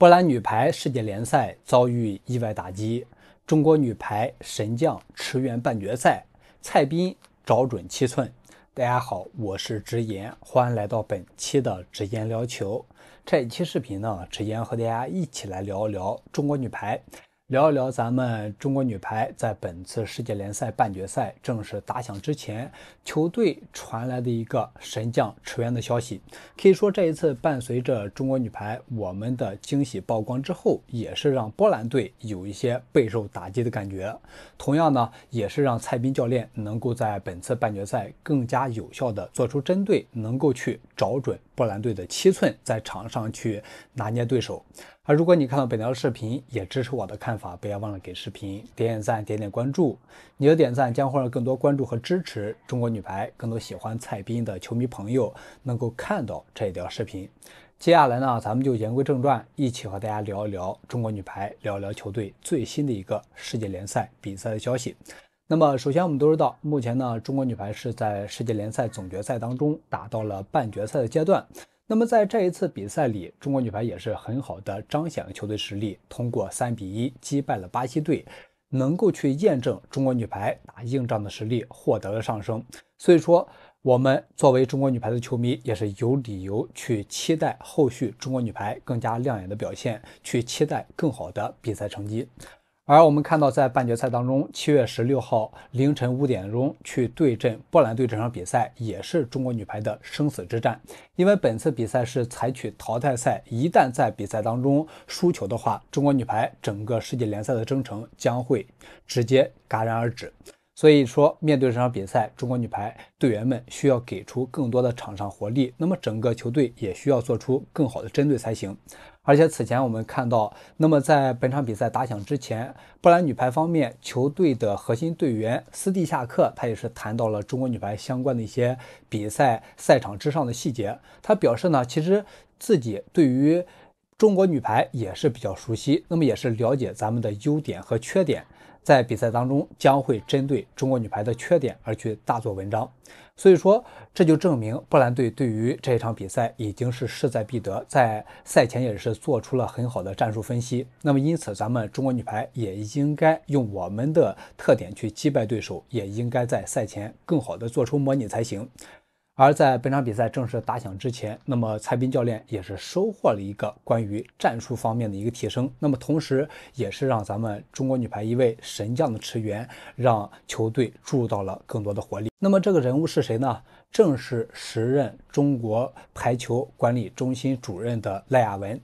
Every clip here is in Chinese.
波兰女排世界联赛遭遇意外打击，中国女排神将驰援半决赛，蔡斌找准七寸。大家好，我是直言，欢迎来到本期的直言聊球。这一期视频呢，直言和大家一起来聊一聊中国女排。聊一聊咱们中国女排在本次世界联赛半决赛正式打响之前，球队传来的一个神将驰援的消息。可以说，这一次伴随着中国女排我们的惊喜曝光之后，也是让波兰队有一些备受打击的感觉。同样呢，也是让蔡斌教练能够在本次半决赛更加有效的做出针对，能够去找准波兰队的七寸，在场上去拿捏对手。而如果你看到本条视频，也支持我的看法，不要忘了给视频点点赞、点点关注。你的点赞将会让更多关注和支持中国女排、更多喜欢蔡斌的球迷朋友能够看到这一条视频。接下来呢，咱们就言归正传，一起和大家聊一聊中国女排，聊一聊球队最新的一个世界联赛比赛的消息。那么，首先我们都知道，目前呢，中国女排是在世界联赛总决赛当中打到了半决赛的阶段。那么在这一次比赛里，中国女排也是很好的彰显了球队实力，通过三比一击败了巴西队，能够去验证中国女排打硬仗的实力获得了上升。所以说，我们作为中国女排的球迷，也是有理由去期待后续中国女排更加亮眼的表现，去期待更好的比赛成绩。而我们看到，在半决赛当中，七月十六号凌晨五点钟去对阵波兰队这场比赛，也是中国女排的生死之战。因为本次比赛是采取淘汰赛，一旦在比赛当中输球的话，中国女排整个世界联赛的征程将会直接戛然而止。所以说，面对这场比赛，中国女排队员们需要给出更多的场上活力，那么整个球队也需要做出更好的针对才行。而且此前我们看到，那么在本场比赛打响之前，波兰女排方面球队的核心队员斯蒂夏克，他也是谈到了中国女排相关的一些比赛赛场之上的细节。他表示呢，其实自己对于中国女排也是比较熟悉，那么也是了解咱们的优点和缺点。在比赛当中将会针对中国女排的缺点而去大做文章，所以说这就证明波兰队对于这一场比赛已经是势在必得，在赛前也是做出了很好的战术分析。那么因此，咱们中国女排也应该用我们的特点去击败对手，也应该在赛前更好的做出模拟才行。而在本场比赛正式打响之前，那么蔡斌教练也是收获了一个关于战术方面的一个提升，那么同时也是让咱们中国女排一位神将的驰援，让球队注入到了更多的活力。那么这个人物是谁呢？正是时任中国排球管理中心主任的赖亚文。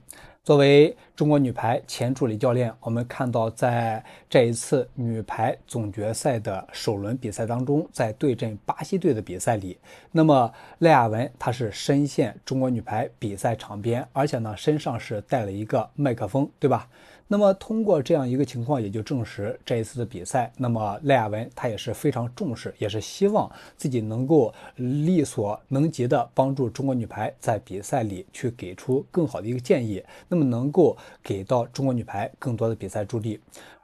作为中国女排前助理教练，我们看到在这一次女排总决赛的首轮比赛当中，在对阵巴西队的比赛里，那么赖亚文他是身陷中国女排比赛场边，而且呢身上是带了一个麦克风，对吧？那么通过这样一个情况，也就证实这一次的比赛，那么赖亚文他也是非常重视，也是希望自己能够力所能及的帮助中国女排在比赛里去给出更好的一个建议，那么能够给到中国女排更多的比赛助力。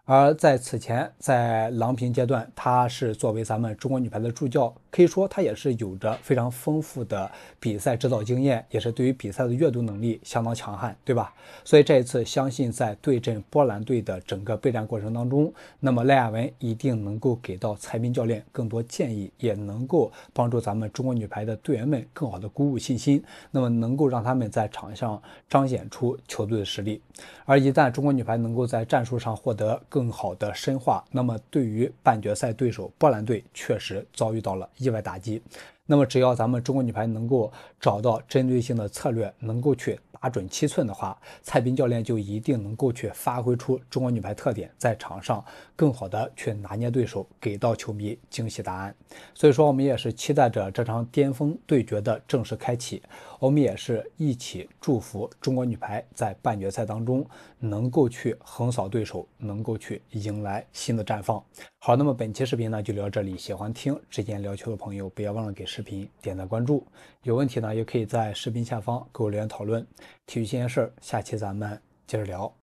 而在此前，在郎平阶段，他是作为咱们中国女排的助教，可以说他也是有着非常丰富的比赛指导经验，也是对于比赛的阅读能力相当强悍，对吧？所以这一次，相信在对阵波兰队的整个备战过程当中，那么赖亚文一定能够给到蔡斌教练更多建议，也能够帮助咱们中国女排的队员们更好的鼓舞信心，那么能够让他们在场上彰显出球队的实力。而一旦中国女排能够在战术上获得，更好的深化，那么对于半决赛对手波兰队确实遭遇到了意外打击。那么只要咱们中国女排能够找到针对性的策略，能够去打准七寸的话，蔡斌教练就一定能够去发挥出中国女排特点，在场上更好的去拿捏对手，给到球迷惊喜答案。所以说，我们也是期待着这场巅峰对决的正式开启。我们也是一起祝福中国女排在半决赛当中能够去横扫对手，能够去迎来新的绽放。好，那么本期视频呢就聊这里。喜欢听之间聊球的朋友，不要忘了给视频点赞关注。有问题呢，也可以在视频下方给我留言讨论。体育新鲜事儿，下期咱们接着聊。